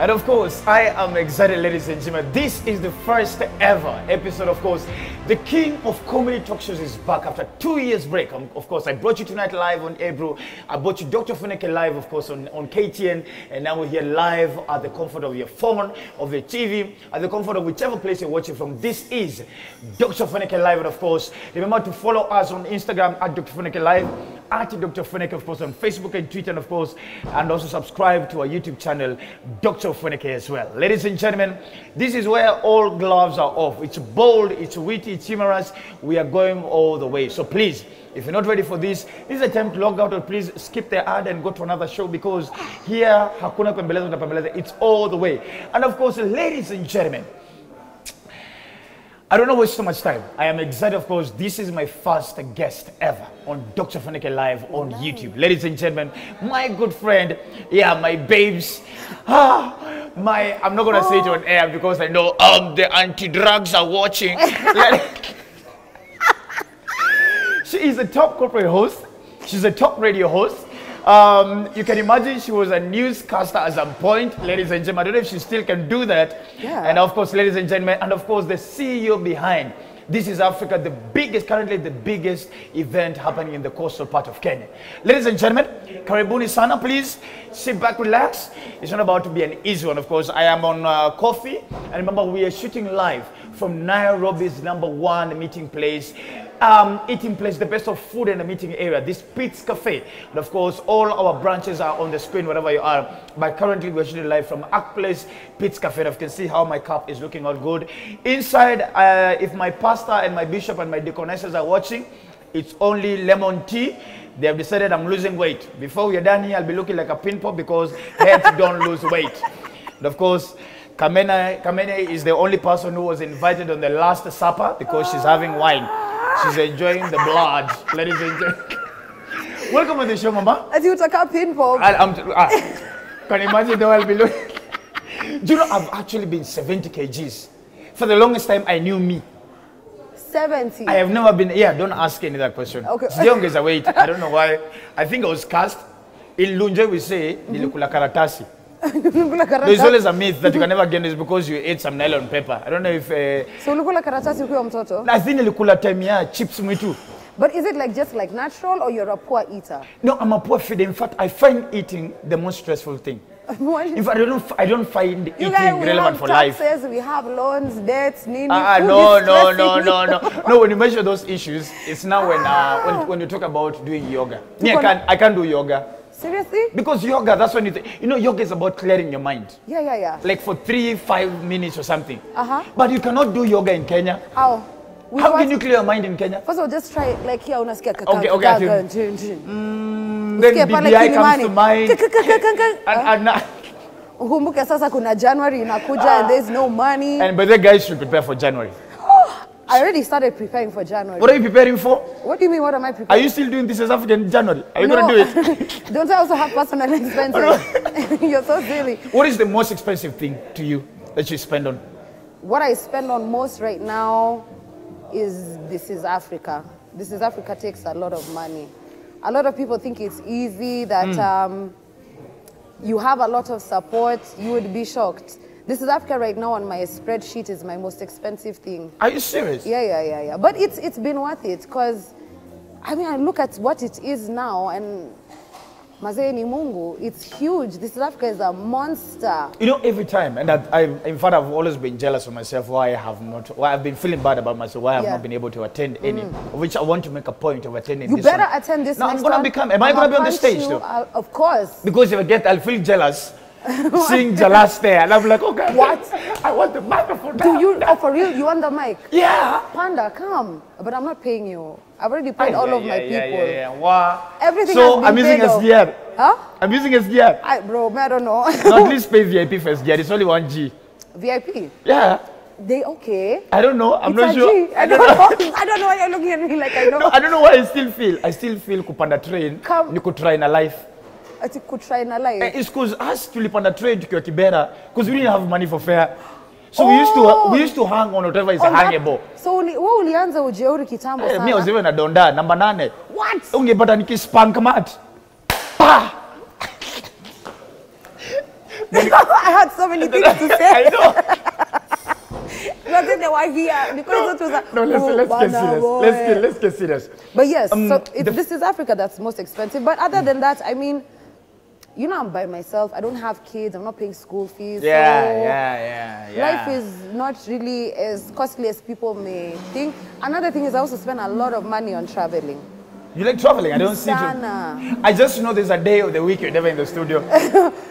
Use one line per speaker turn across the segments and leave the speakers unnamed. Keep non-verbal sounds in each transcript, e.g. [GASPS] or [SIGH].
And of course, I am excited, ladies and gentlemen. This is the first ever episode, of course. The king of comedy talk shows is back after two years break. Um, of course, I brought you tonight live on Ebru. I brought you Dr. Ofweneke live, of course, on, on KTN. And now we're here live at the comfort of your phone, of your TV, at the comfort of whichever place you're watching from. This is Dr. Ofweneke live. And of course, remember to follow us on Instagram at Dr. Ofweneke live, at Dr. Ofweneke, of course, on Facebook and Twitter, and of course, and also subscribe to our YouTube channel, Dr. As well. Ladies and gentlemen, this is where all gloves are off. It's bold, it's witty, it's humorous. We are going all the way. So please, if you're not ready for this, this is a time to log out or please skip the ad and go to another show because here, hakuna. It's all the way. And of course, ladies and gentlemen, I don't know waste so much time. I am excited, of course. This is my first guest ever on Dr. Ofweneke Live on YouTube. Ladies and gentlemen, my good friend, yeah, my babes. Ah, my, I'm not gonna say it on air because I know um the anti-drugs are watching. [LAUGHS] she is a top corporate host. She's a top radio host. Um, you can imagine she was a newscaster at some point, ladies and gentlemen. I don't know if she still can do that.
Yeah.
And of course, ladies and gentlemen, and of course, the CEO behind This is Africa, the biggest, currently the biggest event happening in the coastal part of Kenya. Ladies and gentlemen, karibuni sana, please sit back, relax. It's not about to be an easy one, of course. I am on uh, coffee, and remember, we are shooting live from Nairobi's number one meeting place, um, eating place, the best of food and the meeting area, this Pete's Cafe. And of course, all our branches are on the screen wherever you are. But currently, we're shooting live from Act Place, Pete's Cafe. And you can see how my cup is looking all good. Inside, uh, if my pastor and my bishop and my deaconesses are watching, it's only lemon tea. They have decided I'm losing weight. Before we're done here, I'll be looking like a pin pop because heads [LAUGHS] don't lose weight. And of course, Kamene, Kamene is the only person who was invited on the last supper because she's having wine. She's enjoying the blood, ladies and gentlemen. Welcome to the show, Mama.
Ati utaka pin pop.
I, I'm, ah, can you imagine though I'll be looking? Do you know I've actually been 70 kgs. For the longest time, I knew me.
70.
I have never been. Yeah, don't ask any that question.
Okay.
The Sijaongeza weight. I don't know why. I think I was cast. In Lunje, we say nilikula karatasi. There's always a myth that you can never gain this because you ate some nylon paper. I don't know if. Uh,
So ulikula karatasi ukiwa mtoto.
I think nilikula time ya chips mwitu.
But is it like just like natural or you're a poor eater?
No, I'm a poor feeder. In fact, I find eating the most stressful thing. [LAUGHS] In fact, I don't. I don't find
You
eating
guys, we
relevant
have
for life.
taxes, we have loans, debts, nini.
Ah,
food
no, no, no, no, [LAUGHS] no. No, when you measure those issues, it's now when, uh, when, when you talk about doing yoga. Me, I can't, I can't do yoga.
Seriously?
Because yoga, that's when you, think. you know, yoga is about clearing your mind.
Yeah, yeah, yeah.
Like for three, five minutes or something.
Uh-huh.
But you cannot do yoga in Kenya.
How? We
How can you clear your mind in Kenya?
First of all, just try it. like here unasikia kaka.
Okay, okay,
kaka,
ati-
njin, njin.
Then BBI comes to mind.
Kaka, kaka.
And, and,
Ukumbuke sasa kuna January inakuja and there's no money.
and by the guys should prepare for January.
I already started preparing for January.
What are you preparing for?
What do you mean? What am I preparing Are
you still doing this as African in January? Are you
no.
going to do it? [LAUGHS]
Don't I also have personal expenses? [LAUGHS] You're so silly.
What is the most expensive thing to you that you spend on?
What I spend on most right now is This is Africa. This is Africa takes a lot of money. A lot of people think it's easy, that um, you have a lot of support. You would be shocked. This is Africa right now on my spreadsheet is my most expensive thing.
Are you serious?
Yeah, yeah, yeah, yeah. But it's it's been worth it because, I mean, I look at what it is now and Mazee ni Mungu, it's huge. This is Africa is a monster.
You know, every time, and I, in fact, I've always been jealous of myself why I have not, why I've been feeling bad about myself, why I've
Yeah.
not been able to attend any, of which I want to make a point of attending
You better
one.
attend this
No, I'm gonna
one.
become, am I
I'ma
be on the stage
you,
though?
uh, of course.
Because if I get, I'll feel jealous [LAUGHS] seeing last there, and I'm like, okay,
What?
I want the microphone.
Do
now.
you, oh, for real, you want the mic?
Yeah.
Panda, come. But I'm not paying you. I've already paid all
yeah,
of my
yeah,
people.
Yeah, yeah, yeah. Wow.
Everything
So I'm using. SDR.
Huh?
I'm using SDR.
I, bro, I don't know. [LAUGHS]
no, at least [LAUGHS] pay VIP for SDR. It's only one G.
VIP.
Yeah.
They okay.
I don't know. I'm
it's
not sure.
G. I don't know. I don't know why you're looking at me like I know.
No, I don't know why I still feel. I still feel kupanda train.
Come.
You could try in a life.
Ati kutry na life.
Eh, It's cause us tulipanda train tukiwa Kibera because we didn't have money for fare. So oh. we used to
Oh.
we used to hang on whatever is
On that-
hangable.
So uli, wewe ulianza ujeuri kitambo
Eh,
sana.
Mimi I na donda namba nane.
What?
Ungepata nikispank mat. Pa! [LAUGHS]
I had so many things to [LAUGHS] say.
I know. [LAUGHS]
Nothing they were here. Because it was a,
No, let's,
oh,
let's get serious.
boy.
Let's get, let's get serious.
But yes,
Um,
so it, this is Africa that's most expensive. But other than that, I mean, you know, I'm by myself. I don't have kids. I'm not paying school fees.
Yeah,
so
yeah, yeah, yeah.
Life is not really as costly as people may think. Another thing is I also spend a lot of money on traveling.
You like traveling? I don't see. To,
Sana.
I just know there's a day of the week you're never in the studio. [LAUGHS]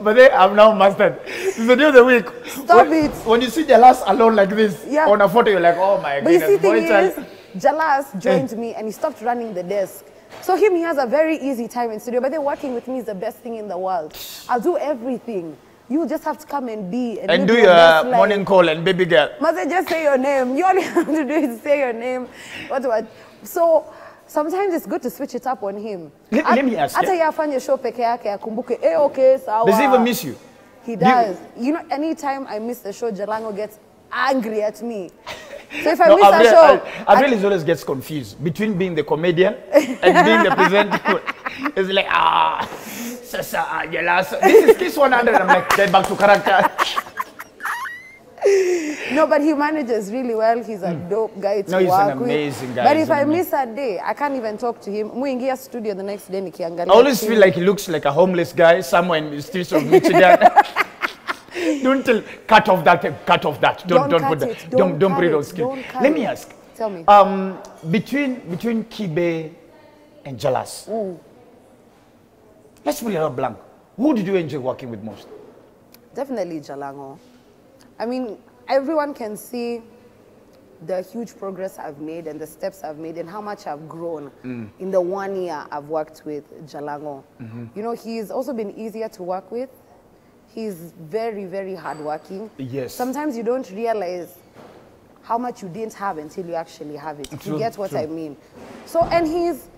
but then I'm now mastered. It's the day of the week.
Stop
when,
it.
When you see the last alone like this
Yeah.
on a photo, you're like, oh my
But you
goodness.
see, thing is, Jalas joined me and he stopped running the desk. So him, he has a very easy time in studio. But then working with me is the best thing in the world. I'll do everything. You just have to come and be and,
and do
your
your morning call and baby girl.
Must I just say your name? You only [LAUGHS] have to do is say your name. What what? So sometimes it's good to switch it up on him.
Let-
At-
let me ask,
Hata
yeah.
yeye afanye show peke yake akumbuke, eh okay, sawa.
Does he even miss you?
He does. You know, anytime I miss the show, Jalango gets angry at me. So if I
No,
miss a
Avril,
show,
I- Avril always gets confused between being the comedian and being the presenter. [LAUGHS] It's like, ah, Sasa, Angela. So This is Kiss 100. I'm like, get back to character. [LAUGHS]
no, but he manages really well. He's a mm. dope guy to.
No, he's
work
an amazing with. guy.
But if I miss a day, I can't even talk to him. Muingia studio the next day nikiangalia.
I always feel like he looks like a homeless guy somewhere in the streets of Michigan. [LAUGHS] don't tell, cut off that, cut off that. Don't,
Don't
put that. Don't,
don't
don't put it on
it,
screen.
don't cut
Let me ask.
Tell me.
Um, between between Kibe and Jalas, let's put it out blank. Who did you enjoy working with most?
Definitely Jalango. I mean, everyone can see the huge progress I've made and the steps I've made and how much I've grown in the one year I've worked with Jalango. You know, he's also been easier to work with. He's very, very hardworking.
Yes.
Sometimes you don't realize how much you didn't have until you actually have it.
True,
you get what
true.
I mean? So, and he's,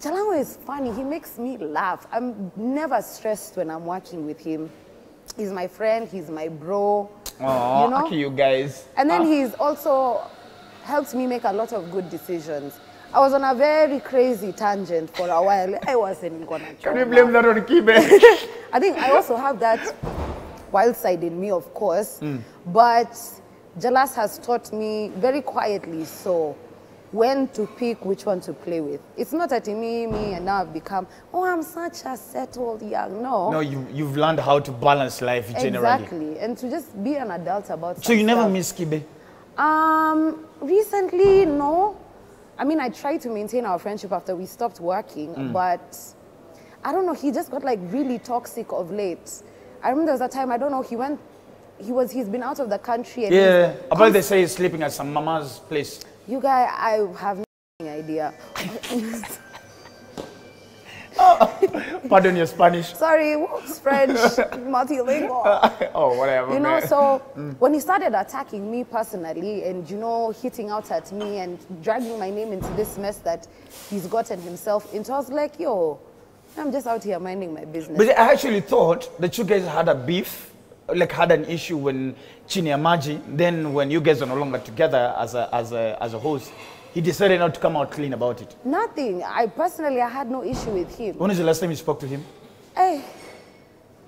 Jalango is funny. He makes me laugh. I'm never stressed when I'm working with him. He's my friend. He's my bro.
Oh,
you know?
okay, you guys.
And then ah. he's also helped me make a lot of good decisions. I was on a very crazy tangent for a while. I wasn't gonna.
Can you blame that on Kibe? [LAUGHS]
I think I also have that wild side in me, of course.
Hmm.
But Jalas has taught me very quietly so when to pick which one to play with. It's not that me, me, and now I've become, oh, I'm such a settled young. No.
no, you, you've learned how to balance life generally.
exactly. And to just be an adult about
So you
some
never
stuff.
miss Kibe?
Um, recently, no. I mean, I tried to maintain our friendship after we stopped working,
Mm.
but I don't know. He just got like really toxic of late. I remember there was a time I don't know. He went. He was. He's been out of the country. And
Yeah.
Const-
they say he's sleeping at some mama's place.
You guy, I have no idea. [LAUGHS] [LAUGHS]
Pardon your Spanish.
Sorry, whoops, French, [LAUGHS] multilingual. [LAUGHS]
oh, whatever.
You know,
man.
so mm. when he started attacking me personally and, you know, hitting out at me and dragging my name into this mess that he's gotten himself into, I was like, yo, I'm just out here minding my business.
But I actually thought that you guys had a beef, like had an issue when Chini Amaji, then when you guys are no longer together as a, as a, as a host, he decided not to come out clean about it.
Nothing. I personally, I had no issue with him.
When is the last time you spoke to him?
Hey,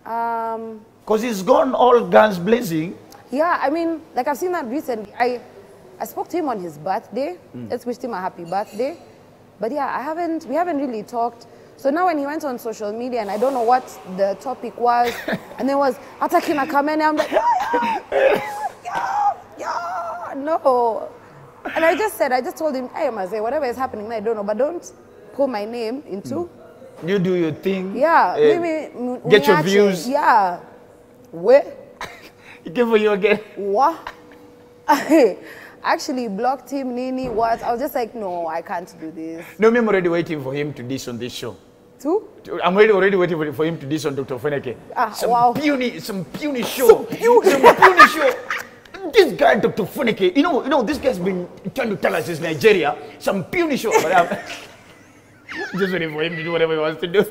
um,
Because he's gone all guns blazing.
yeah, I mean, like I've seen that recently. I, I spoke to him on his birthday. Hmm. Let's wish him a happy birthday. But yeah, I haven't, we haven't really talked. So now when he went on social media and I don't know what the topic was, [LAUGHS] and there was attacking a Kamene, I'm like, yeah, yeah, yeah, no. And I just said, I just told him, hey, Maze, whatever is happening, I don't know, but don't put my name into.
You do your thing.
Yeah,
eh,
maybe m-
get your views.
Yeah. Where?
For [LAUGHS] you again.
What? [LAUGHS] Actually blocked him, Nini, what? I was just like, no, I can't do this.
No, me, I'm already waiting for him to dish on this show.
Two?
I'm already, already waiting for, for him to dish on Dr. Ofweneke.
Ah,
some
wow.
puny, some puny show. Some puny, some puny [LAUGHS] show. This guy, Dr. Ofweneke, you know, you know, this guy's been trying to tell us it's Nigeria, some puny show. But I'm [LAUGHS] just waiting for him to do whatever he wants to do.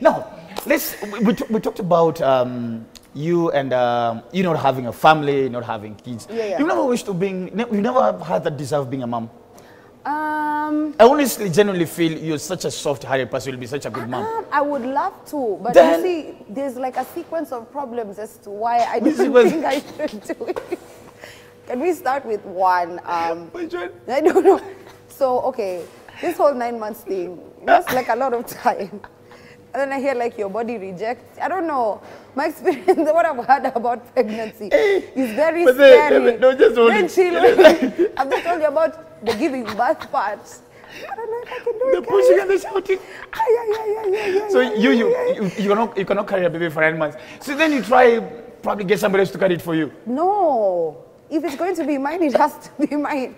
Now, let's, we, we, talked about um, you and um, you not having a family, not having kids.
Yeah, yeah.
You never wished to being, you never have had that desire of being a mom.
Um,
I honestly, genuinely feel you're such a soft-hearted person. You'll be such a good mom.
um, I would love to, but
Then-
you see, there's like a sequence of problems as to why I don't think I should do it. [LAUGHS] Can we start with one? Um,
Which one?
I don't know. So, okay, this whole nine months thing, that's like a lot of time. And then I hear like your body rejects. I don't know. My experience, [LAUGHS] what I've heard about pregnancy is very
But then-
scary.
no, just hold
Then chill. [LAUGHS] I've just told you about the giving birth part. I don't know if I can do
The
it.
pushing
guys.
and the shouting.
Ay, ay, ay, ay, ay, ay,
So
ay,
you, you, you, you cannot, you cannot carry a baby for nine months. So then you try, probably get somebody else to carry it for you.
No. If it's going to be mine, it has to be mine.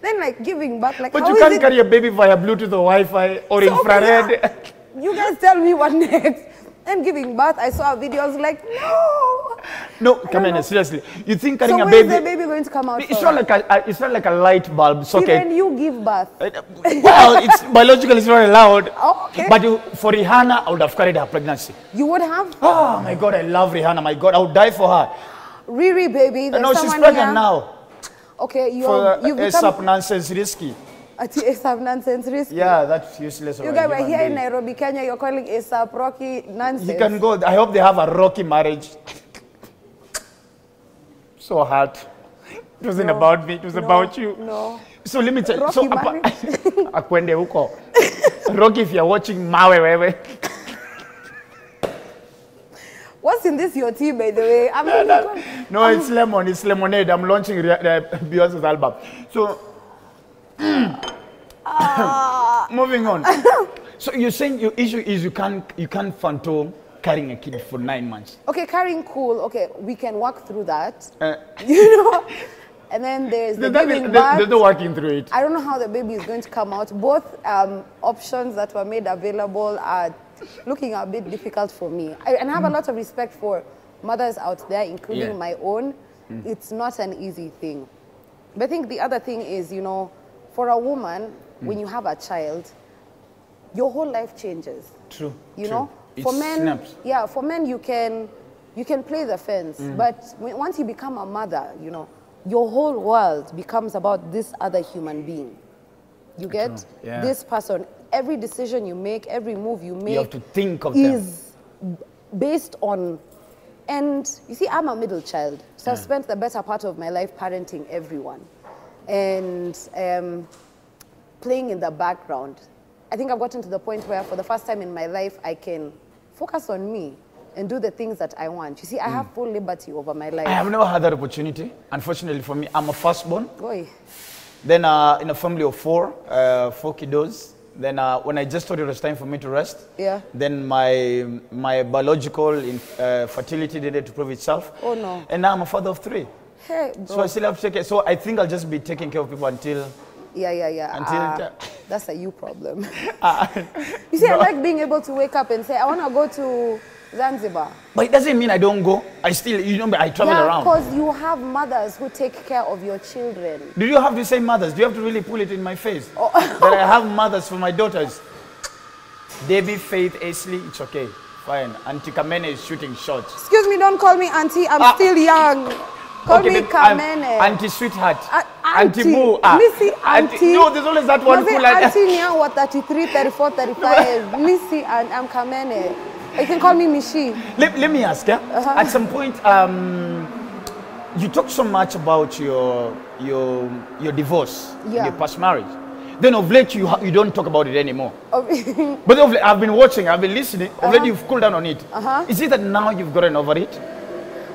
Then like giving back, like
But you can't carry a baby via Bluetooth or Wi-Fi or
So, okay,
infrared.
yeah. You guys tell me what next. Then giving birth, I saw a video, I was like, no.
No, come in, seriously. You think
So
carrying a
where's
baby?
the baby going to come out
It's not like a, a- it's not like a light bulb socket.
then you give birth.
Uh, well, it's [LAUGHS] biologically it's not allowed.
Oh, okay.
But you, for Rihanna, I would have carried her pregnancy.
You would have
Oh my God, I love Rihanna. My God, I would die for her.
Riri, baby.
No, she's pregnant
here.
now.
Okay, you
For
you've
uh,
become
nonsense risky.
A ASAP nonsense risk.
Yeah, that's useless.
You guys were here in. Nairobi, Kenya. You're calling ASAP Rocky nonsense.
You can go. I hope they have a rocky marriage. so hard. It wasn't
No,
about me. It was
no,
about you.
No.
So let me tell you. So
Rocky
apa-
marriage. [LAUGHS]
akwende huko. Rocky, if you're watching Mawe wewe.
What's in this your tea, by the way? I'm
No, No, it's lemon. It's lemonade. I'm launching uh, Beyonce's album. So, [COUGHS] moving on. [COUGHS] So you're saying your issue is you can't you can't phantom carrying a kid for nine months.
Okay, carrying cool. Okay, we can walk through that.
Uh, [LAUGHS]
You know? And then there's the
that is-
giving
there- there's
birth.
no working through it.
I don't know how the baby is going to come out. Both um, options that were made available are looking a bit difficult for me. I, and I have a lot of respect for mothers out there, including
Yeah.
my own. It's not an easy thing. But I think the other thing is, you know, for a woman, when you have a child, your whole life changes
True.
you
true.
know
It
for men
snaps.
yeah for men you can you can play the fence
Mm.
but when, once you become a mother you know your whole world becomes about this other human being you get
Yeah.
this person every decision you make every move you make
You have to think of them.
is b- based on and you see i'm a middle child so i've spent the better part of my life parenting everyone and um, playing in the background. I think I've gotten to the point where, for the first time in my life, I can focus on me and do the things that I want. You see, I have full liberty over my life.
I have never had that opportunity. Unfortunately for me, I'm a firstborn.
Boy.
Then uh, in a family of four, uh, four kiddos. Then uh, when I just thought it was time for me to rest,
Yeah.
then my my biological uh, fertility needed to prove itself.
Oh, no.
And now I'm a father of three.
Hey,
So I still have to take care. So I think I'll just be taking care of people until.
Yeah, yeah, yeah.
Until the-
that's a you problem.
Uh, [LAUGHS] [LAUGHS]
you see, I like being able to wake up and say, I want to go to Zanzibar.
But it doesn't mean I don't go. I still, you know, I travel
yeah,
around.
because you have mothers who take care of your children.
Do you have the same mothers? Do you have to really pull it in my face?
Oh. [LAUGHS]
that I have mothers for my daughters. Debbie, Faith, Aisley, it's okay. Fine. Auntie Kamene is shooting shots.
Excuse me, don't call me auntie. I'm
Ah.
still young. Call me
then, um,
Kamene.
Auntie Sweetheart.
A-
Auntie
auntie.
Boo. ah.
Missy auntie.
No, there's always that one cool
auntie [LAUGHS] what, 33, 34, 35. [LAUGHS] Missy and I'm Kamene. You can call me Mishi.
let, let me ask, yeah?
Uh-huh.
At some point, um, you talk so much about your your your divorce,
Yeah.
your past marriage. Then of late, you, you don't talk about it anymore. [LAUGHS] But of late, I've been watching, I've been listening. Of
Uh-huh.
you've cooled down on it.
Uh-huh.
Is it that now you've gotten over it?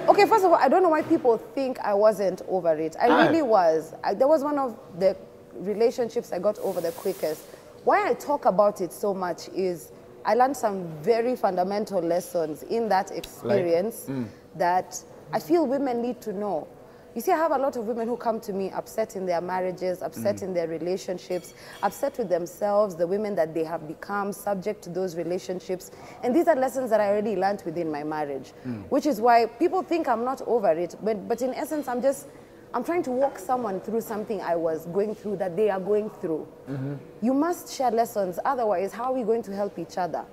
Okay, first of all, I don't know why people think I wasn't over it. I
Ah.
really was. I, that was one of the relationships I got over the quickest. Why I talk about it so much is I learned some very fundamental lessons in that experience
mm.
that I feel women need to know. You see, I have a lot of women who come to me upset in their marriages, upset
Mm.
in their relationships, upset with themselves, the women that they have become, subject to those relationships. And these are lessons that I already learned within my marriage,
Mm.
which is why people think I'm not over it. But, but in essence, I'm just, I'm trying to walk someone through something I was going through that they are going through.
Mm-hmm.
You must share lessons, otherwise, how are we going to help each other?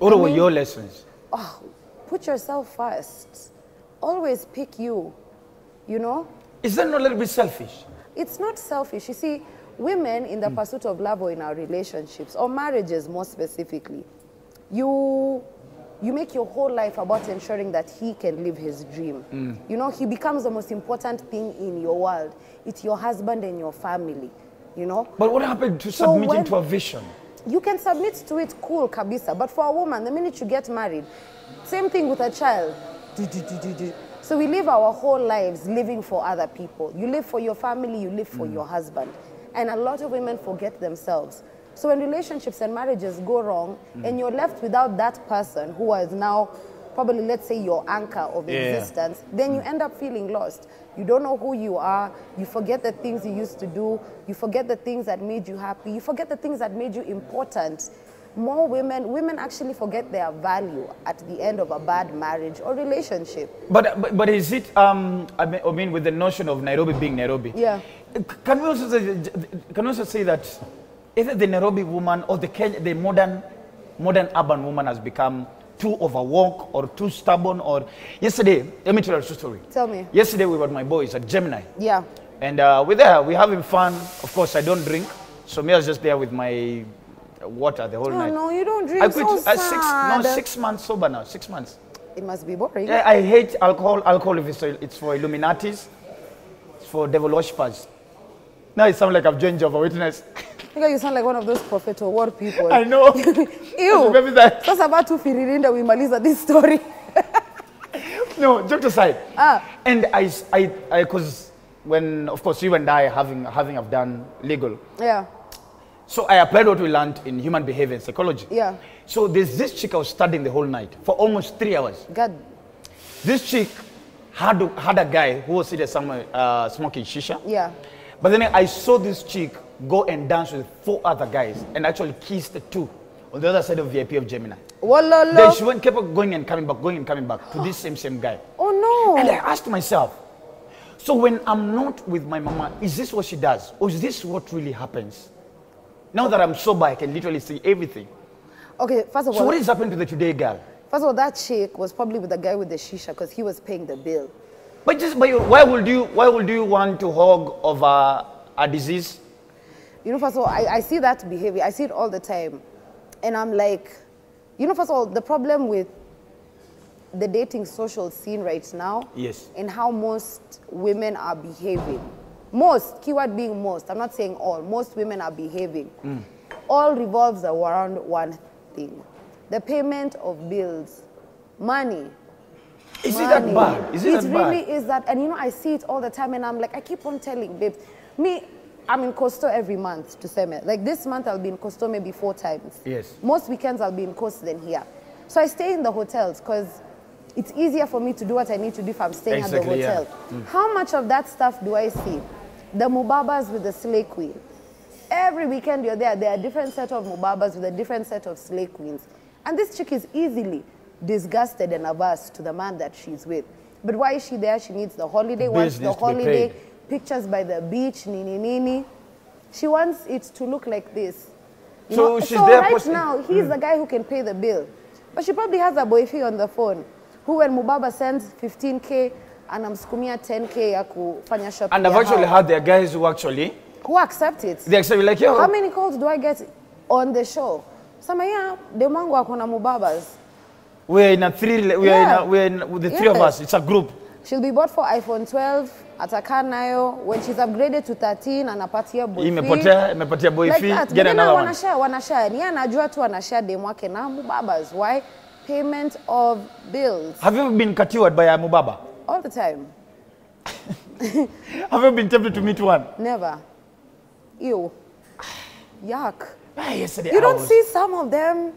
What
I
were
mean-
your lessons?
oh, put yourself first. Always pick you, you know?
Is that not a little bit selfish?
It's not selfish. You see, women in the hmm. pursuit of love or in our relationships or marriages more specifically, you you make your whole life about ensuring that he can live his dream. Hmm. You know, he becomes the most important thing in your world. It's your husband and your family. You know,
But what happened to
So
submitting to a vision?
you can submit to it cool kabisa but for a woman the minute you get married same thing with a child Do, do, do, do, do. So we live our whole lives living for other people. You live for your family you live for mm. your husband. And a lot of women forget themselves. So when relationships and marriages go wrong mm. and you're left without that person who is now probably let's say your anchor of
Yeah.
existence then you mm. end up feeling lost. You don't know who you are. You forget the things you used to do. You forget the things that made you happy. You forget the things that made you important more women women actually forget their value at the end of a bad marriage or relationship
But, but, but is it, um, I, mean, I mean, with the notion of Nairobi being Nairobi?
Yeah.
Can we also say, can we also say that either the Nairobi woman or the, Kenya, the modern, modern urban woman has become too overworked or too stubborn or yesterday let me tell you a story
Tell me.
yesterday we were with my boys at gemini
yeah
and uh, we're there we're having fun of course i don't drink so me i was just there with my water the whole
oh
night
no you don't drink
i quit
so
at six no six months sober now six months
it must be boring
yeah, I hate alcohol. Alcohol, if it's, it's for Illuminatis, it's for devil worshippers. Now it sounds like I've joined Jehovah Witness. [LAUGHS]
Nigga, you sound like one of those prophet or word people
I know. [LAUGHS]
Ew. [LAUGHS]
Maybe that-
sasa batu firirinda uimaliza this story
No, joke aside.
Ah.
And I, I, I, because when, of course, you and I having, having have done legal,
yeah
so I applied what we learned in human behavior and psychology.
Yeah.
So there's this chick I was studying the whole night for almost three hours.
god
This chick had, had a guy who was sitting somewhere uh, smoking shisha.
yeah
But then I saw this chick go and dance with four other guys and actually kissed the two on the other side of VIP of Gemini. Then she went, kept going and coming back, going and coming back to this same, same guy.
oh no
And I asked myself, so when I'm not with my mama, is this what she does? Or is this what really happens? Now that I'm sober, I can literally see everything.
okay first of
So
all
what is happening to the today girl?
First of all, that chick was probably with the guy with the shisha because he was paying the bill.
But just but you, why would you why would you want to hog over a disease?
You know, first of all, I, I see that behavior. I see it all the time. And I'm like, you know, first of all, the problem with the dating social scene right now
Yes.
and how most women are behaving. Most, keyword being most, I'm not saying all, most women are behaving. Mm. All revolves around one thing the payment of bills, money.
Is it that bad? Is it,
it
that
really
bad?
is that, and you know, I see it all the time, and I'm like, I keep on telling babes, me, I'm in Costo every month to Seme. Like this month, I'll be in Costo maybe four times.
Yes.
Most weekends, I'll be in Coast than here. So I stay in the hotels because it's easier for me to do what I need to do if I'm staying at
Exactly,
the
yeah.
hotel. How much of that stuff do I see? The mubabas with the slay queen. Every weekend you're there, there are different set of mubabas with a different set of slay queens. And this chick is easily disgusted and averse to the man that she's with. But why is she there? She needs the holiday, wants the holiday, pictures by the beach, nini nini. She wants it to look like this. You
So
know?
she's
so
there
right now, he's the guy who can pay the bill. But she probably has a boyfriend on the phone who when Mubaba sends 15k anamsukumia 10k ya kufanya shop.
And I've actually
heard
had their guys who actually
who accept it.
they accept like yo.
How many calls do I get on the show? Sema yeah, demangu ako na Mubabas.
We are in a three. We're
Yeah.
in, a, we're in with the three of us. It's a group.
She'll be bought for iPhone 12 atakaa nayo when she's upgraded to 13 anapatia boy.
Imepotea, imepatia boy
like
fee.
that.
Get another one.
wanashare, wanashare. Ni yeye anajua tu anashare demu wake na Mubabas. Why? Payment of bills
Have you ever been katiwad by a mubaba?
all the time. [LAUGHS]
Have you been tempted to meet one?
Never. Ew. Yuck.
Ah, yesterday
You
I
don't
was-
see some of them.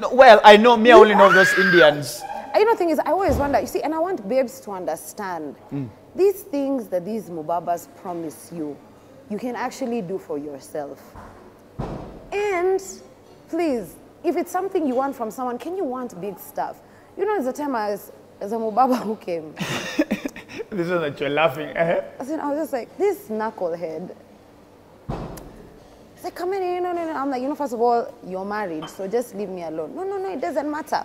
No, well, I know me. I only know those Indians.
You know, the thing is, I always wonder, you see, and I want babes to understand these things that these Mubabas promise you, you can actually do for yourself. And please, if it's something you want from someone, can you want big stuff? You know, there's a time I was, as a Mubaba who came, [LAUGHS]
this is that you're laughing. eh?
I said, I was just like, this knucklehead. He's like, come in no, no, no. I'm like, you know, first of all, you're married, so just leave me alone. No, no, no, it doesn't matter.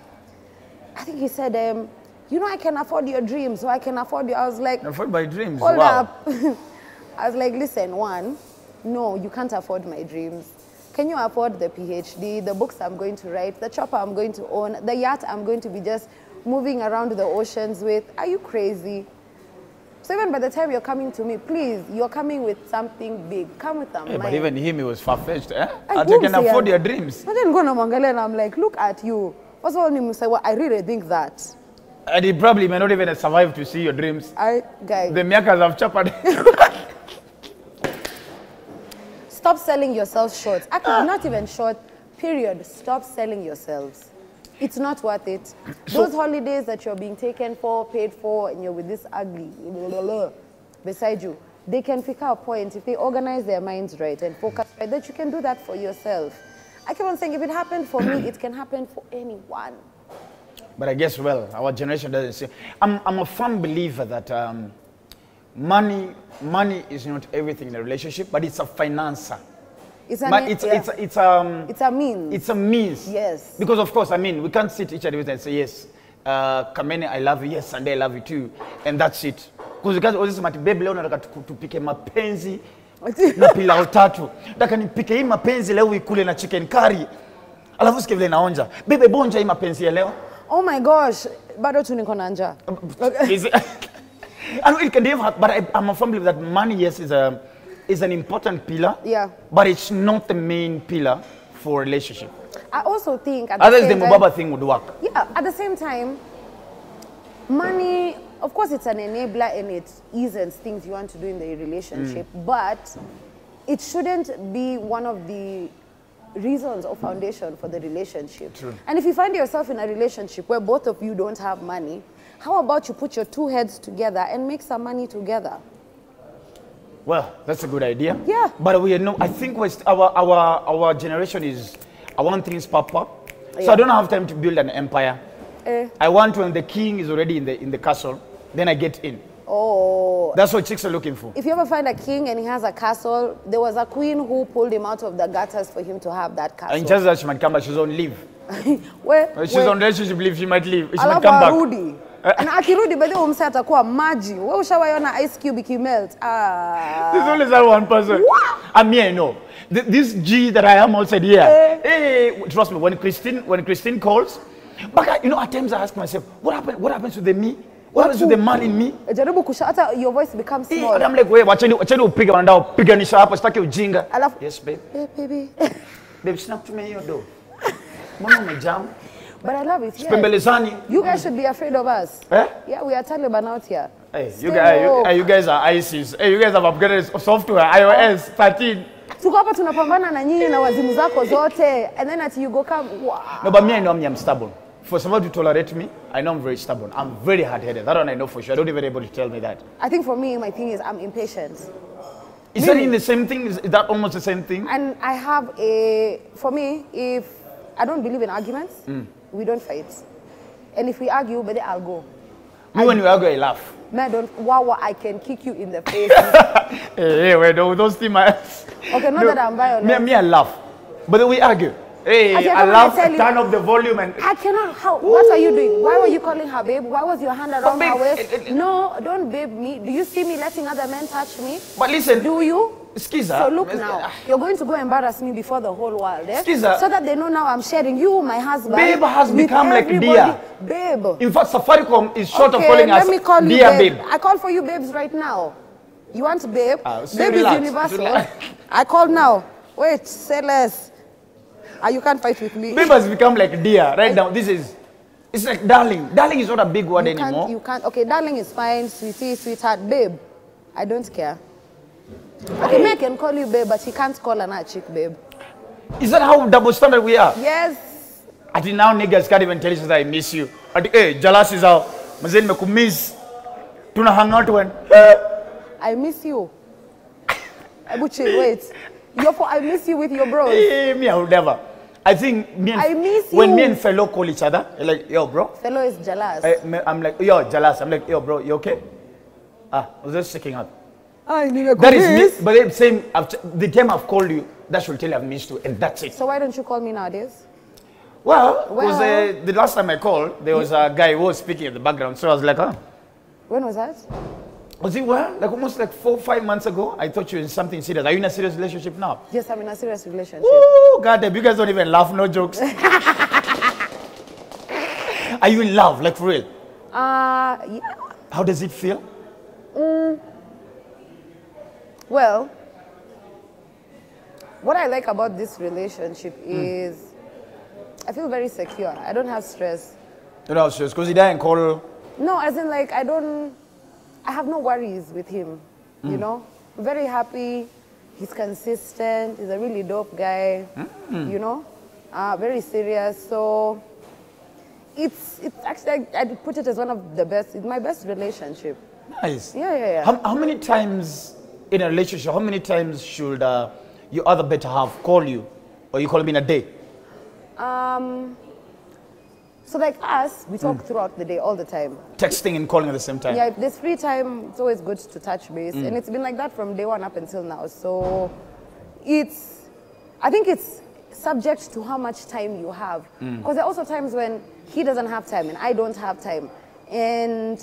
I think he said, um, you know, I can afford your dreams, so I can afford you. I was like,
Afford my dreams.
hold
wow.
up. [LAUGHS] I was like, listen, one, no, you can't afford my dreams. Can you afford the PhD, the books I'm going to write, the chopper I'm going to own, the yacht I'm going to be just moving around the oceans with? Are you crazy? So even by the time you're coming to me, please, you're coming with something big. Come with a mind.
but even him, he was far-fetched. Eh? That you can afford your dreams.
But then go mwangalia and I'm like, look at you. First of all, say, well, I really think that.
And he probably may not even have survived to see your dreams.
I, guy,
The Miakas have choppered. [LAUGHS]
stop selling yourselves short. Actually, not even short, period. Stop selling yourselves. It's not worth it. [CLEARS THROAT] Those holidays that you're being taken for, paid for, and you're with this ugly blah, blah, blah, beside you, they can figure a point if they organize their minds right and focus right, that you can do that for yourself. I keep on saying, if it happened for me, [CLEARS THROAT] it can happen for anyone.
But I guess, well, our generation doesn't see. I'm, I'm a firm believer that um, money, money is not everything in a relationship, but it's a financer.
It's an,
But it's,
yeah.
it's, it's, um,
it's a means.
it's a means.
Yes.
Because, of course, I mean, we can't sit each other and say, yes, uh, Kamene, I love you. Yes, Sunday, I love you too. And that's it. Because always say, baby, leo nataka tupike mapenzi [LAUGHS] na pilau tatu. Nataka nipike hii mapenzi leo ikule na chicken curry. Alafu sikia vile naonja. Bebe bonja hii mapenzi ya leo.
oh my gosh, bado tu niko na njaa. [LAUGHS]
Is it, I know it can never but I, I'm a firm believer that money, yes, is, a, is an important pillar.
Yeah.
But it's not the main pillar for relationship.
I also think at the
Otherwise, the
time,
Mubaba thing would work.
Yeah, at the same time, money, of course, it's an enabler and it eases things you want to do in the relationship, mm. but it shouldn't be one of the reasons or foundation for the relationship.
True.
And if you find yourself in a relationship where both of you don't have money, how about you put your two heads together and make some money together?
Well, that's a good idea.
Yeah.
But we no. I think our our our generation is. I want things pop up. So I don't have time to build an empire.
Eh.
I want when the king is already in the in the castle, then I get in.
Oh,
That's what chicks are looking for.
If you ever find a king and he has a castle, there was a queen who pulled him out of the gutters for him to have that castle.
And just that she might come back, she's on leave. [LAUGHS]
Where,
she's
where-
on relationship leave, she might leave. She might come back.
arudi na akirudi bedhi umse atakuwa maji Wewe ushawaiona ice cube ikimelt
There's
ah.
only that one person.
What?
And me, I know. Th- This G that I am outside here. Hey, trust me, when Christine, when Christine calls, but I- you know, at times I ask myself, what happened? What happens to the me? What happens to the man in me?
jaribu kusha hata your voice becomes
Eh,
small
and I'm like, wait, wacheni, wacheni upige wanadao piganisha hapa, sitaki ujinga.
Alafu-
Yes, babe.
Hey, baby
Babe, to me, hiyo do. Mbona umejam?
But i love it yeah.
Pembelezani.
you guys should be afraid of us
Eh?
yeah we are taliban out here
Hey, you guys, you, hey, you guys are ISIS. Hey, you guys have upgraded software, iOS 13.
tuko hapa tunapambana na nyinyi na wazimu zako zote and then at you go come wow.
No, but me, I know me, I'm stubborn. For somebody to tolerate me, I know I'm very stubborn. I'm very hard-headed. That one I know for sure. I don't even able to tell me that.
i think for me my thing is i'm impatient
Is that in the same thing? Is, that almost the same thing?
And I have a, for me, if I don't believe in arguments, we don't fight. And if we argue, but I'll go.
Me, when we argue, I laugh.
Man, don't, wow, wow, I can kick you in the [LAUGHS] face.
Hey, hey, wait, don't, don't steal my ass.
Okay, not that I'm violent.
Me, me, I laugh. But then we argue. Hey, I laugh,
I you-
turn up the volume and...
I cannot, how, what are you doing? Why were you calling her babe? Why was your hand around
babe,
her waist?
it- it-
no, don't babe me. Do you see me letting other men touch me?
But listen,
Do you?
Skiza.
So look now, you're going to go embarrass me before the whole world, eh?
Skiza.
So that they know now I'm sharing you, my husband.
Babe has
become
become like
everybody.
dear.
Babe.
In fact, Safaricom is short
okay, of
calling
let
us
me call you babe.
babe.
I call for you babes right now. You want babe?
Uh, so
babe
relax,
is universal.
relax.
I call now. Wait, say less. Uh, you can't fight with me.
Babe has become like dear right I, now. This is, it's like darling. Darling is not a big word
you
anymore.
can't, you can't. Okay, darling is fine, sweetie, sweetheart, babe. I don't care. Okay, I can call you babe, but he can't call another chick babe.
Is that how double standard we are?
Yes.
Ati now niggas can't even tell each other I miss you. Ati eh, jealousy zao. Mzee nimekumiss. Tuna hang out when. Eh,
I miss you. Abuchi, wait. You're for I miss you with your bros.
eh, me I would never. I think me and
I miss
when me and fellow call each other, like, yo, bro.
Fellow is jealous.
I, I'm like, yo, jealous. I'm like, yo, bro, you okay? Ah, I was just checking out.
Ay,
That is me. But then same. I've, the time I've called you, that should tell you I've missed you, and that's it.
So why don't you call me nowadays?
Well, because
Well-
uh, the last time I called, there was a guy who was speaking in the background, so I was like, huh.
When was that?
Was it well? Like almost like four, five months ago? I thought you were in something serious. Are you in a serious relationship now?
Yes, I'm in a serious relationship.
Oh, God damn, you guys don't even laugh, no jokes. [LAUGHS] Are you in love, like for real?
Uh, yeah.
How does it feel?
Well, what I like about this relationship hmm. is I feel very secure. I don't have stress.
You know, because he didn't call.
No, as in like I don't, I have no worries with him. You hmm. know, very happy. He's consistent. He's a really dope guy. Hmm. You know, uh, very serious. So it's it's actually I, I'd put it as one of the best. It's my best relationship.
Nice.
Yeah, yeah, yeah.
How, how many times in a relationship, how many times should uh, your other better half call you? Or you call him in a day?
Um, so like us, we talk throughout the day all the time.
Texting and calling at the same time.
Yeah, if there's free time, it's always good to touch base. And it's been like that from day one up until now. So it's, I think it's subject to how much time you have. Because there are also times when he doesn't have time and I don't have time. And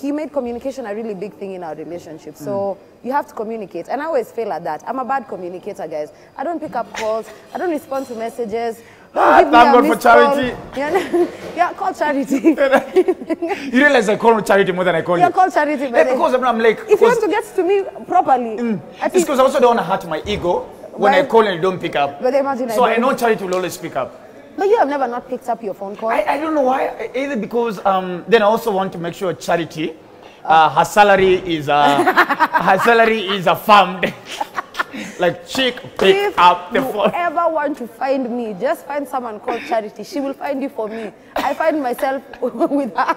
he made communication a really big thing in our relationship. So you have to communicate. And I always fail at that. I'm a bad communicator, guys. I don't pick up calls. I don't respond to messages.
Ah, thank
a
God for
call.
charity. [LAUGHS]
Yeah, yeah, call charity. [LAUGHS]
You realize I call charity more than I call
yeah,
you.
call charity.
Yeah,
but
because I'm like,
if you want to get to me properly, I
It's because I also don't want to hurt my ego when I call and you don't pick up.
But imagine I
so I
don't-
know Charity will always pick up.
But you have never not picked up your phone call.
I, I don't know why. Either because um, then I also want to make sure Charity, uh, her salary is uh, [LAUGHS] her salary is affirmed. [LAUGHS] like chick, pick
if
up the phone.
If you ever want to find me, just find someone called Charity. She will find you for me. I find myself [LAUGHS] with her.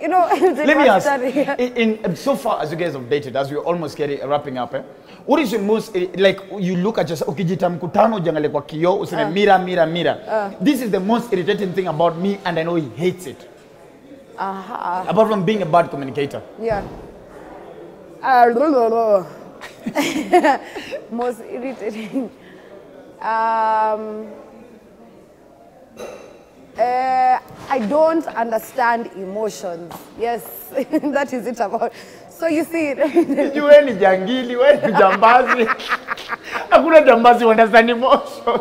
you know,
Let me ask. In, in so far as you guys have dated, as we're almost getting wrapping up, eh, what is the most eh, like? You look at yourself. Ukijita mkutano ujiangalie kwa kioo useme mira mira mira. This is the most irritating thing about me, and I know he hates it.
Aha.
Apart from being a bad communicator.
Yeah. Uh, blah, [LAUGHS] blah, blah. Most irritating. Um, uh, I don't understand emotions. Yes, [LAUGHS] that is it about. So you see, it. [LAUGHS]
Sijui wewe ni jangili, wewe ni jambazi. [LAUGHS] Hakuna jambazi understand emotions.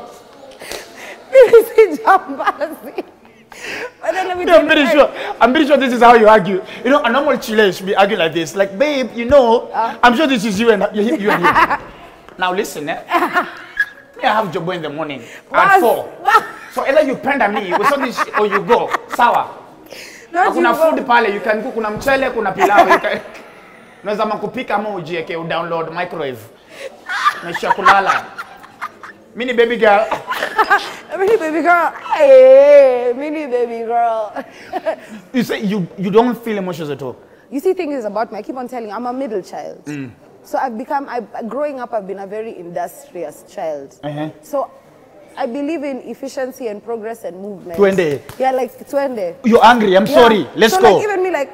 si jambazi.
No, I'm pretty sure. I'm pretty sure this is how you argue. You know, a normal chile should be arguing like this. Like, babe, you know, uh. I'm sure this is you and you, you and you. [LAUGHS] now listen, eh? Me, I have jobo in the morning at
Was-
four. So either you pander me with this or you go. Sawa.
Not
Kuna
you,
food pale, you can cook, kuna mchele, kuna pilau. you can- Unaweza makupika ama ujieke udownload microwave. Naisha kulala. Mini baby girl. [LAUGHS]
Mini baby girl. Hey, mini baby girl.
You say you, you don't feel emotions at all.
You see, thing is about me. I keep on telling you, I'm a middle child. Mm. So I've become, I, growing up, I've been a very industrious child.
Uh-huh.
So I believe in efficiency and progress and movement.
Twende.
Yeah, like twende.
You're angry, I'm
Yeah.
sorry. Let's
so
go.
like even me, like,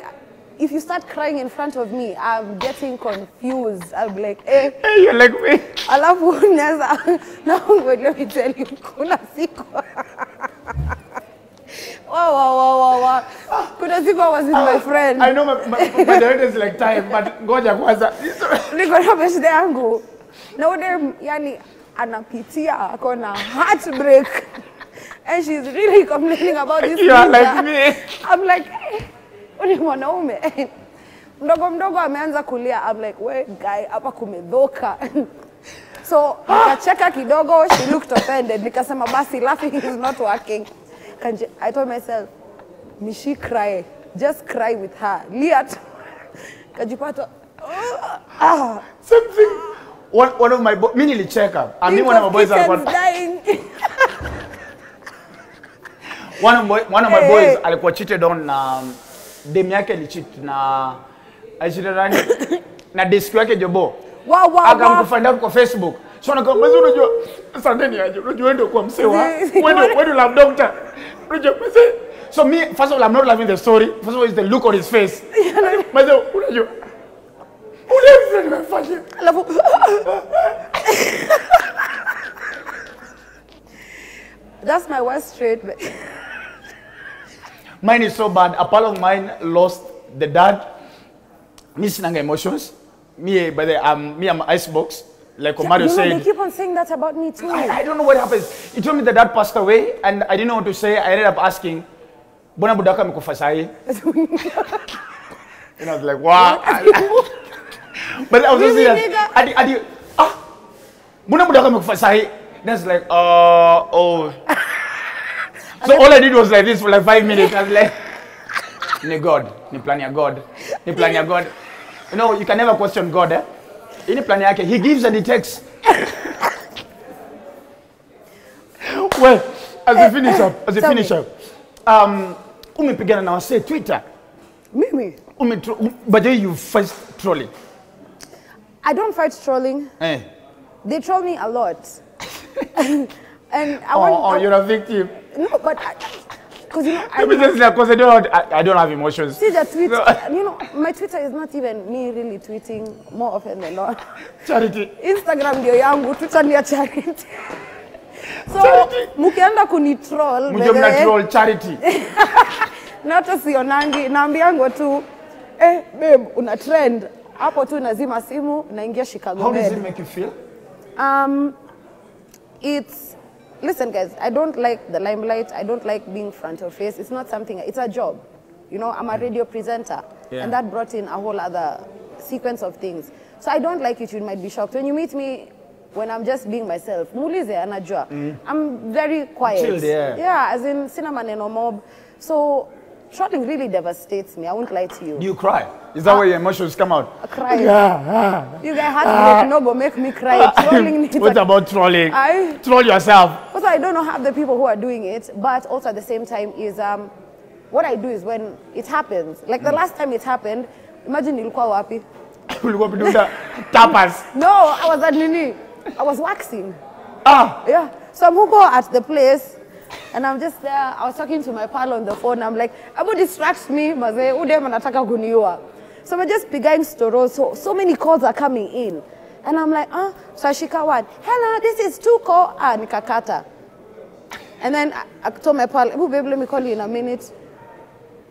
if you start crying in front of me, I'm getting confused. I'll be like, eh,
Hey, you're like me.
alafu unaweza, now wait, let me tell you, kuna siku. [LAUGHS] Wow, wow, wow, wow, wow. Kuna siku I was with my friend.
I know my, my, my director is like time, but ngoja kwanza. [LAUGHS]
niko na beshte yangu na ule yani anapitia ako na heartbreak and she's really complaining about this
You are like me.
I'm like eh, [LAUGHS] ule mwanaume. Mdogo mdogo ameanza kulia. I'm like we guy hapa kumedhoka. [LAUGHS] So nikacheka kidogo she looked offended. Nikasema basi laughing is not working. Kanje, I told myself mishi cry. Just cry with her. Lia tu. [LAUGHS] Kajipata ah.
Something. One, one of my boys, mimi nilicheka. I mean,
Think
one of my boys alikuwa,
dying.
one of my, one of my
Hey,
boys alikuwa cheated on na dem yake alicheat na alicheated nani? [COUGHS] na desk yake Jobo.
Wow, wow.
Akamkufind out kwa Facebook. So nakamwambia unajua asanteni aje. Unajua ndio kwa msee wa.
Si- si-
Wewe wewe ndio doctor. Unajua mse So me first of all I'm not loving the story. First of all is the look on his face. [LAUGHS] Mzee unajua. Ule mzee nimefanya.
Alafu [LAUGHS] That's my worst trait.
Mine is so bad. A pal of mine lost the dad. Me sinanga emotions. Me, but the, um, me, I'm icebox. Like
Yeah, know,
said.
they keep on saying that about me too.
I, I don't know what happens. He told me that dad passed away, and I didn't know what to say. I ended up asking, "Bona budaka sahi?" [LAUGHS] and I was like, "Wow." [LAUGHS] but I was just saying? "Adi, adi, ah, bona budaka amekufa sahi?" That's like, uh, oh. So all I did was like this for like five minutes. I was like, "Ni God, ni plan ya God, ni plan ya God." You know, you can never question God, eh? Ini plan yake. He gives and he takes. well, as we finish up, as
we
finish up, um, umepigana na wasee Twitter.
Mimi,
Ume but then you first trolling.
I don't fight trolling.
Eh.
They troll me a lot. [LAUGHS] and I
Oh,
want.
oh,
I-
you're a victim.
No, but because you know, I,
me just like, cause I don't, I, I don't have emotions.
see the tweet.
No. [LAUGHS]
You know, my Twitter is not even me really tweeting more often than not. [LAUGHS]
Charity.
Instagram ndio yangu, Twitter dear charity. [LAUGHS] So
Charity.
mkienda kunitroll
Mjue mna troll charity.
na hata sionangi, naambiango tu eh, babe una trend hapo tu, nazima simu naingia Chicago
How does it make you feel?
Um, it's listen, guys. I don't like the limelight. I don't like being front of face. It's not something. It's a job. You know, I'm a radio presenter,
Yeah.
and that brought in a whole other sequence of things. So I don't like it. You might be shocked when you meet me when I'm just being myself. Anajua. Mm. I'm very quiet.
Chilled, yeah.
Yeah, as in cinema neno mob. So trolling really devastates me. I won't lie to you.
Do you cry? Is that where your emotions come out?
I cry. Yeah. You guys have to no go make me cry. Trolling [LAUGHS] needs
what
a-
about trolling?
I-
Troll yourself.
Also, I don't know half the people who are doing it, but also at the same time is um, what I do is when it happens. Like the last time it happened, imagine nilikuwa wapi? [LAUGHS]
Ulikuwa ukidunda tapas.
No, I was at Nini. I was waxing.
Ah,
Yeah. So I'm huko at the place, and I'm just there. I was talking to my pal on the phone. I'm like, Abu distracts me, maze, udem anataka kuniua. So we're just pigaing storo. So so many calls are coming in, and I'm like, ah, so I shika one. Hello, this is Tuko. Ah, nikakata. And then I, I told my pal, Abu babe, let me call you in a minute.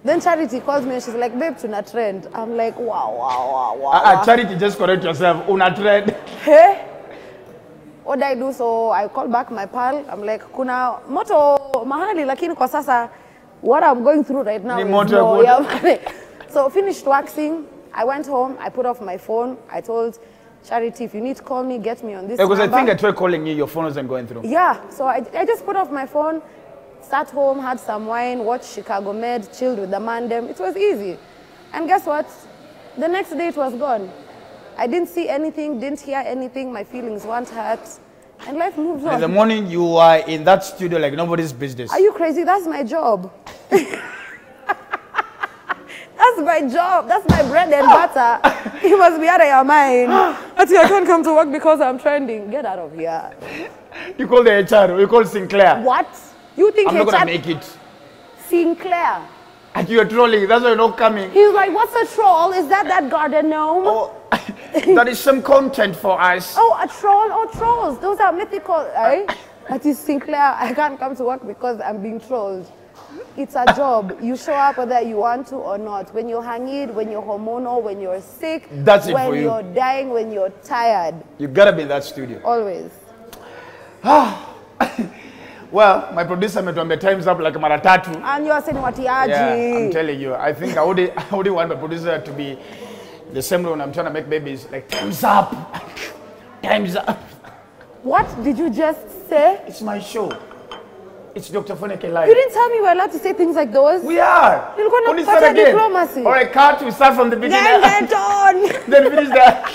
Then Charity calls me and she's like, babe, tuna trend. I'm like, wow, wow, wow, wow.
ah,
wow.
charity, just correct yourself. Una trend.
Hey, what did I do? So I called back my pal. I'm like, kuna moto mahali, lakini kwa sasa, what I'm going through right now
Ni
is
moto
no, yeah. [LAUGHS] So finished waxing. I went home. I put off my phone. I told Charity, if you need to call me, get me on this
Because I think I tried calling you, your phone wasn't going through.
Yeah, so I, I just put off my phone, sat home, had some wine, watched Chicago Med, chilled with the mandem. It was easy. And guess what? The next day it was gone. I didn't see anything, didn't hear anything, my feelings weren't hurt, and life moves on.
In the morning, you are in that studio like nobody's business.
Are you crazy? That's my job. [LAUGHS] That's my job. That's my bread and butter. You must be out of your mind. [GASPS] Ati, I can't come to work because I'm trending. Get out of here.
You call the HR, you call Sinclair.
What? You think
I'm not gonna make it.
Sinclair?
And you're trolling, that's why you're not coming.
He's like, what's a troll? Is that that garden gnome? Oh, [LAUGHS]
That is some content for us.
Oh, a troll? Oh, trolls. Those are mythical, uh, eh? Uh, that is Sinclair. I can't come to work because I'm being trolled. It's a job. You show up whether you want to or not. When you're hanging, when you're hormonal, when you're sick,
That's it
when
for you.
you're dying, when you're tired.
You gotta be in that studio.
Always. Ah. [LAUGHS]
Well, my producer ametuambia time's up like mara tatu.
And you're saying what
Yeah, I'm telling you. I think I would, [LAUGHS] I would want my producer to be the same way when I'm trying to make babies. Like, time's up. time's up.
What did you just say?
It's my show. It's Dr. Ofweneke Live.
You didn't tell me we're allowed to say things like those.
We are.
Nilikuwa
Only
napata
start again.
diplomacy.
All right, cut. We start from the beginning.
Then get [LAUGHS] on.
then finish that.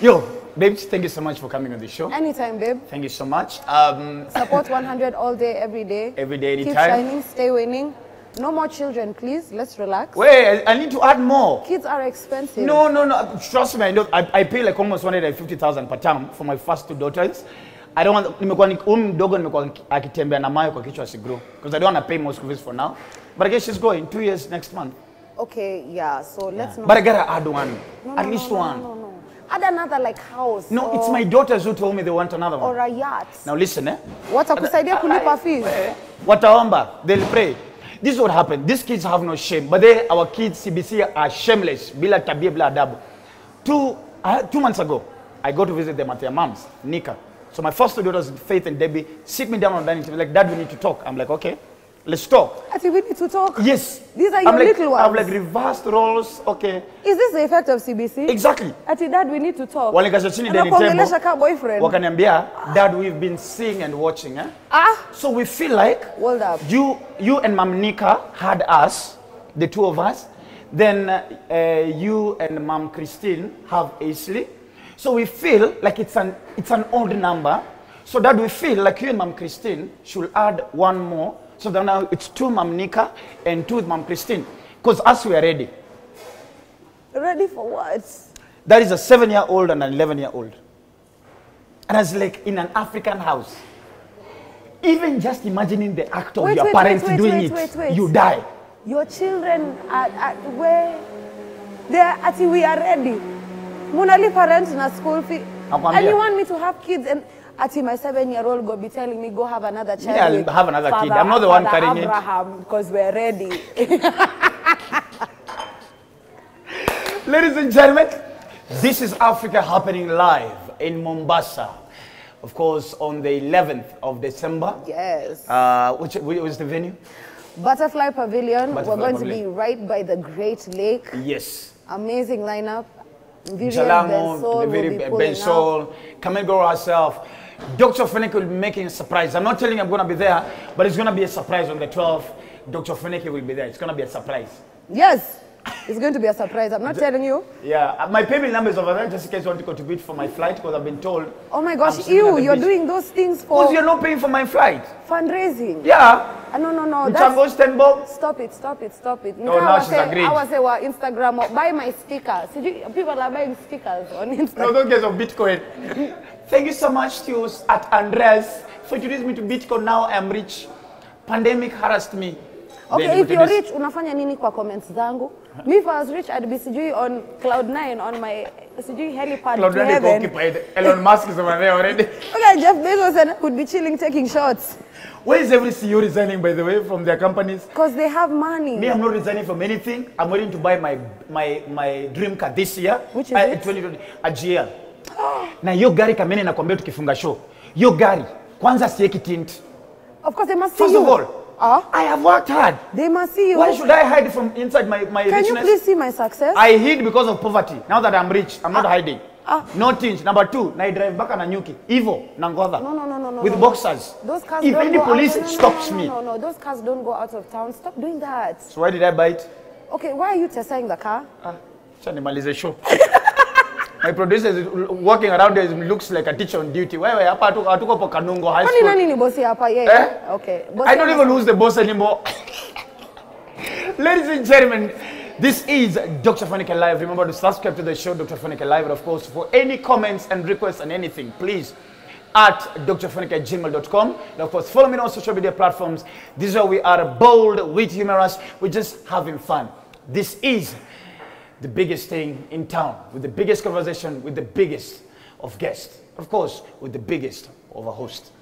Yo, babes, thank you so much for coming on the show.
Anytime, babe.
Thank you so much. Um,
Support 100 all day, every day. [LAUGHS]
Every day, anytime.
Keep shining, stay winning. No more children, please. Let's relax.
wait, I I need to add more.
Kids are expensive.
No, no, no. Trust me, I know. I, I pay like almost 150,000 per term for my first two daughters. I don't want, nimekuwa ni- huyu mdogo nimekuwa akitembea na mayo kwa kichwa asigrow. Because I don't want to pay more school fees for now. But I guess she's going two years next month.
Okay, yeah. So let's not.
But I gotta add one.
no,
At
no,
least
no,
one.
No, no, no. Add another like house.
No, it's my daughters who told me they want another one.
Or a yacht.
Now listen, eh?
Watakusaidia kulipa fees.
Wataomba, they'll pray. This is what happened. These kids have no shame, but they, our kids, CBC, are shameless. Bila tabia, bila adabu. Two, uh, two months ago, I go to visit them at their mom's, Nika. So my first two daughters, Faith and Debbie, sit me down on dining table, like, Dad, we need to talk. I'm like, okay, let's talk.
I think we need to talk.
Yes.
These are
I'm
your
like,
little ones.
I'm
ones.
like reversed roles. Okay.
Is this the effect of CBC?
Exactly.
Ati, dad, we need to talk.
Walikasha chini
Anakuongelesha
table.
ka boyfriend.
Wakaniambia, Dad, we've been seeing and watching. Eh?
Ah,
So we feel like
hold up.
you, you and Mam Nika had us, the two of us. Then uh, uh, you and Mam Christine have Aisley. So we feel like it's an, it's an odd number. So that we feel like you and Mam Christine should add one more. So that now it's two Mam Nika and two Mam Christine. Because us, we are ready.
Ready for what?
That is a seven year old and an 11 year old. And I was like, in an African house. Even just imagining the act of
Wait,
your
wait,
parents
wait,
doing it, you die.
Your children are at where? They are ati, we are ready. Munalipa rent na school fee. And you want me to have kids and ati my seven-year-old go be telling me go have another child.
Yeah, have another kid.
Father-
I'm not the one
Father
carrying it.
Abraham because we're ready. [LAUGHS]
Ladies and gentlemen, this is Africa happening live in Mombasa. Of course, on the 11th of December.
yes.
Uh, which, which was the venue?
Butterfly Pavilion.
Butterfly
we're going to be right by the Great Lake.
Yes.
Amazing lineup. Vivian
Jalang'o,
Bensoul
the
will
very
be pulling up.
Bensoul, Kamego herself. Dr. Ofweneke will be making a surprise. I'm not telling you I'm going to be there, but it's going to be a surprise on the 12th. Dr. Ofweneke will be there. It's going to be a surprise.
Yes, it's going to be a surprise. I'm not telling you.
Yeah, uh, my payment number is over there just in case you want to contribute for my flight because I've been told.
Oh my gosh,
I'm sitting at
you, you're
beach.
doing those things for.
Because you're not paying for my flight.
fundraising.
Yeah.
Ah, no, no, no.
Mchango Stenbob.
stop it, stop it, stop it.
No, now she's agreed.
I was well, Instagram, or buy my stickers. People are buying stickers on Instagram.
No, don't get of Bitcoin. Thank you so much to at Andres for introducing me to Bitcoin. Now I'm rich. Pandemic harassed me.
Okay,
Then
if you're rich, unafanya nini kwa comments zangu? [LAUGHS] Me, if I was rich, I'd be sijui on cloud nine on my sijui helipad
Cloud
to heaven.
occupied. Elon Musk is over there already. [LAUGHS]
Okay, Jeff Bezos and would be chilling taking shots
Where is every CEO resigning, by the way, from their companies?
because they have money.
Me, I'm not resigning from anything. I'm waiting to buy my my my dream car this year.
Which is
uh,
it?
2020 a GL. [GASPS] na hiyo gari kamene nakwambia tukifunga show. Hiyo gari kwanza sieki tint.
Of course, they must see
First
you.
of all,
Ah,
I have worked hard.
they must see you.
Why should I hide from inside my, my
Can
richness?
you please see my success?
I hid because of poverty. Now that I'm rich, I'm not hiding.
ah.
No tinge. Number two, na drive back na nyuki. Evo, nangodha.
No, no, no, no, no.
With
no.
boxers.
Those cars
if
don't
any
go
police
out. No, no,
stops
no, no,
me.
No, no, no, those cars don't go out of town. Stop doing that.
So why did I buy it?
Okay, why are you testing the car?
Ah, acha nimalize show. [LAUGHS] My producer is walking around there looks like a teacher on duty. Wewe hapa hatuko po Kanungo High
Kwani
School.
nani ni bosi hapa? Yeah.
Eh?
yeah. Okay.
I don't even lose the boss anymore. [LAUGHS] Ladies and gentlemen, this is Dr. Ofweneke Live. Remember to subscribe to the show, Dr. Ofweneke Live. And of course, for any comments and requests and anything, please at drofweneke@gmail.com. And of course, follow me on social media platforms. This is where we are bold, with humorous. We're just having fun. This is the biggest thing in town, with the biggest conversation, with the biggest of guests. Of course, with the biggest of a host.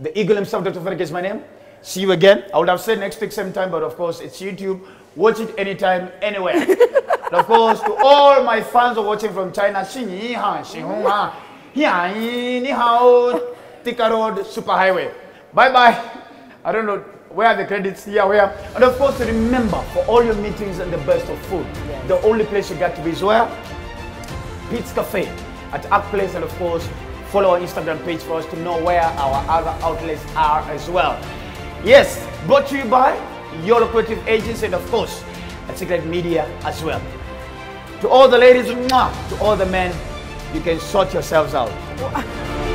The Eagle himself, Dr. Ofweneke is my name. See you again. I would have said next week same time, but of course it's YouTube. Watch it anytime, anywhere. and of course, to all my fans who are watching from China, xin yi ha, xin hong ha, hian ni hao, Thika Road, Superhighway. Bye bye. I don't know where are the credits here, where. And of course, remember for all your meetings and the best of food, the only place you got to be is where? Pete's Cafe at Arc Place, and of course, follow our Instagram page for us to know where our other outlets are as well. Yes, brought to you by your Creative Agency, and of course, Articulate Media as well. To all the ladies, mwah, to all the men, you can sort yourselves out. [LAUGHS]